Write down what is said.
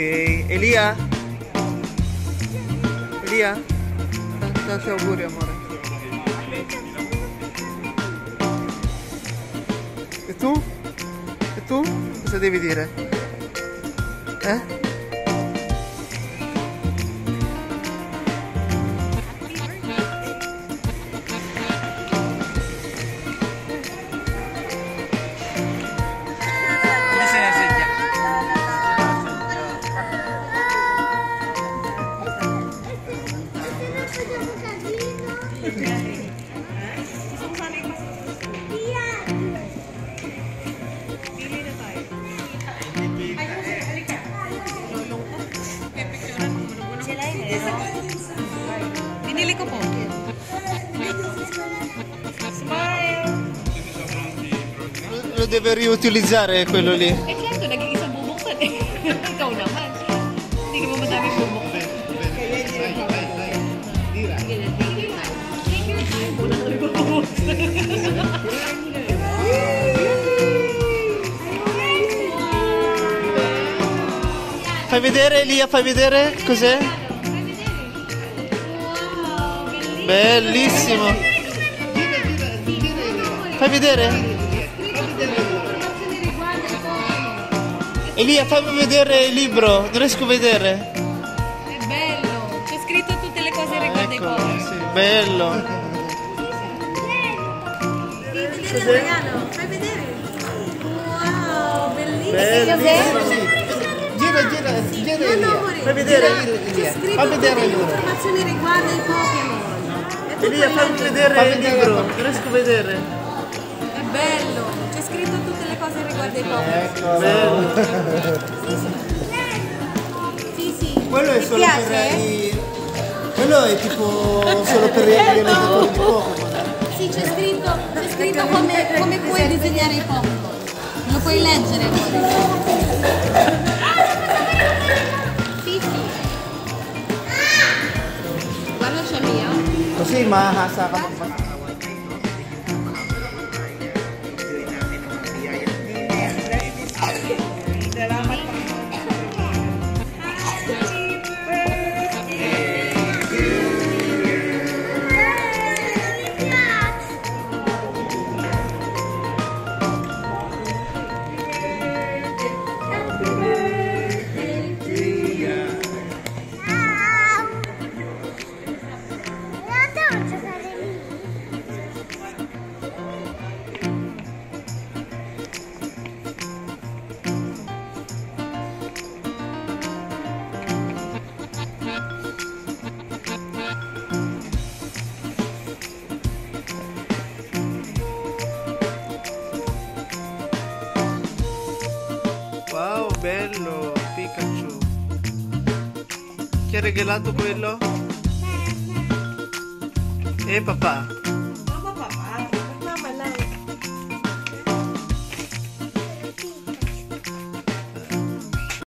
Elia? Elia? Tanti auguri amore. E tu? E tu? Cosa devi dire? Eh? Binili ko po. Lo deve riutilizzare quello lì. Eh, certo, naging isang bubuksan eh. Ikaw naman. Hindi ka ba madami bubuksan? Fai vedere Elia, fai vedere cos'è? Bellissimo. Fai vedere? Elia, fammi vedere il libro, non riesco a vedere. È bello. C'è scritto tutte le cose riguardo ai Ecco, poveri. sì, bello. Cos'è? Fai vedere. Wow, bellissimo. Bellissimo. Gira, gira, gira No, no, Elia. amore. Fai vedere. C'è scritto Fai vedere tutte il le libro. informazioni riguardo ai Pokémon. E tu Elia, puoi fammi leggere. vedere il libro, non riesco a vedere. È bello. C'è scritto tutte le cose riguardo ai Pokémon. Bello. Sì, sì. Quello è Ti solo piace? per i... Quello è tipo solo per di Pokémon. Sì, c'è scritto, c'è scritto come, come puoi disegnare i Pokémon. Lo puoi leggere, mahasa ka magpas. Chi ha regalato quello? Eh papà.